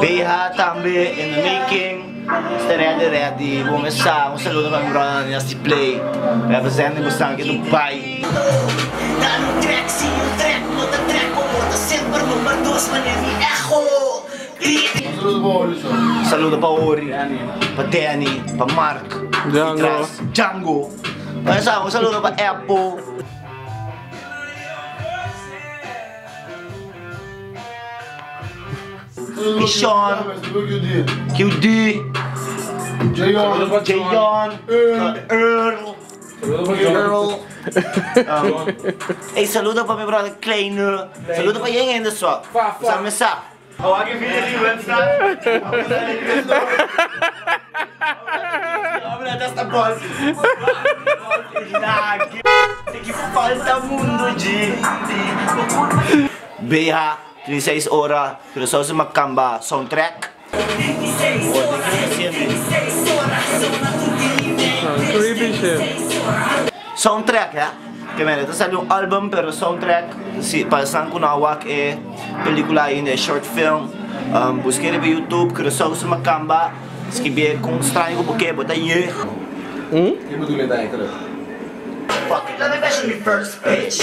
Beha tambi in the making. Ready ready, buong isa. Un saluto kami bro na si Play. Represent mo sa akin Dubai. Saludo po ulit sa. Saludo pa Ori, pa Danny, pa Mark, Django. Django. Sa ako, saludo pa Apple. Sean. QD, Jayon. Jayon, Earl, Earl. Um, eh, saludo pa mi brother Kleiner. Saludo pa yung enda so. Sa mesa. Hawagin video ni Wensa. Habla das ta boss. Lagi. Que falta mundo, G. Beha, 36 ora, Crusoe sa Macamba, soundtrack. Creepy shit. Soundtrack, ya. Que mira, ito salió un album, pero soundtrack, si, pasan ko nawak eh, pelikula yun eh, short film. Um, busquei pa YouTube, Crusoe sa Macamba, escrevi com estranho com porque, bota aí. Hmm? Fuck it, let me mention me first, bitch.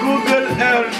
Google Earth,